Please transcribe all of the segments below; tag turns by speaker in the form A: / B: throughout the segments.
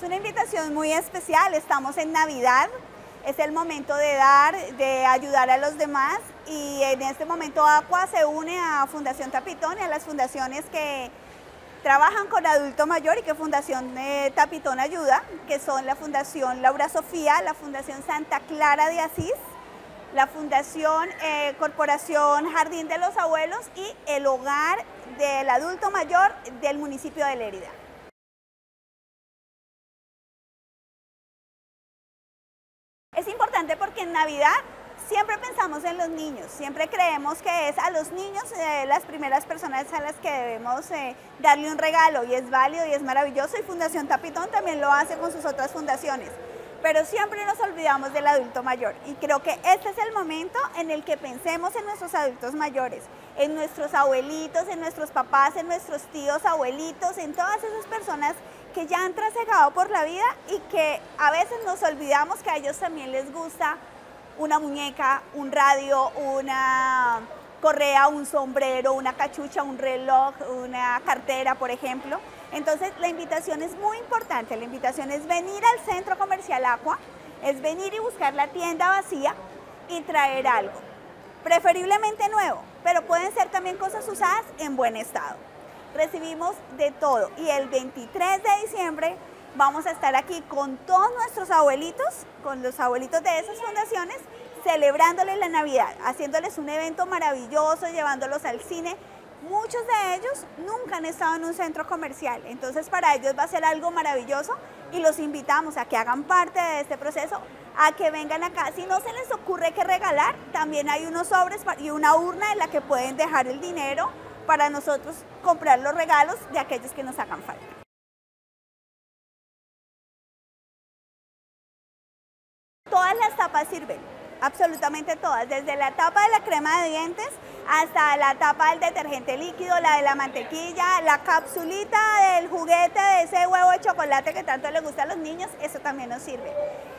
A: Es una invitación muy especial, estamos en Navidad, es el momento de dar, de ayudar a los demás y en este momento Aqua se une a Fundación Tapitón y a las fundaciones que trabajan con adulto mayor y que Fundación eh, Tapitón ayuda, que son la Fundación Laura Sofía, la Fundación Santa Clara de Asís, la Fundación eh, Corporación Jardín de los Abuelos y el Hogar del Adulto Mayor del municipio de Lérida. Porque en Navidad siempre pensamos en los niños, siempre creemos que es a los niños eh, las primeras personas a las que debemos eh, darle un regalo y es válido y es maravilloso y Fundación Tapitón también lo hace con sus otras fundaciones. Pero siempre nos olvidamos del adulto mayor y creo que este es el momento en el que pensemos en nuestros adultos mayores, en nuestros abuelitos, en nuestros papás, en nuestros tíos abuelitos, en todas esas personas que ya han trasegado por la vida y que a veces nos olvidamos que a ellos también les gusta una muñeca, un radio, una correa, un sombrero, una cachucha, un reloj, una cartera, por ejemplo. Entonces la invitación es muy importante, la invitación es venir al centro comercial Aqua, es venir y buscar la tienda vacía y traer algo, preferiblemente nuevo, pero pueden ser también cosas usadas en buen estado. Recibimos de todo y el 23 de diciembre vamos a estar aquí con todos nuestros abuelitos, con los abuelitos de esas fundaciones, celebrándoles la Navidad, haciéndoles un evento maravilloso, llevándolos al cine. Muchos de ellos nunca han estado en un centro comercial, entonces para ellos va a ser algo maravilloso y los invitamos a que hagan parte de este proceso, a que vengan acá. Si no se les ocurre qué regalar, también hay unos sobres y una urna en la que pueden dejar el dinero para nosotros comprar los regalos de aquellos que nos hagan falta. Todas las tapas sirven, absolutamente todas, desde la tapa de la crema de dientes hasta la tapa del detergente líquido, la de la mantequilla, la capsulita del juguete de ese huevo de chocolate que tanto le gusta a los niños, eso también nos sirve.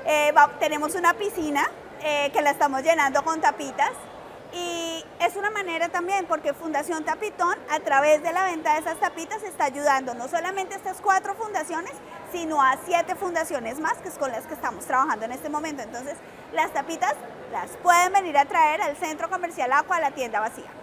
A: Eh, tenemos una piscina eh, que la estamos llenando con tapitas y es una manera también porque Fundación Tapitón a través de la venta de esas tapitas está ayudando no solamente a estas cuatro fundaciones, sino a siete fundaciones más que es con las que estamos trabajando en este momento. Entonces las tapitas las pueden venir a traer al centro comercial Aqua, a la tienda vacía.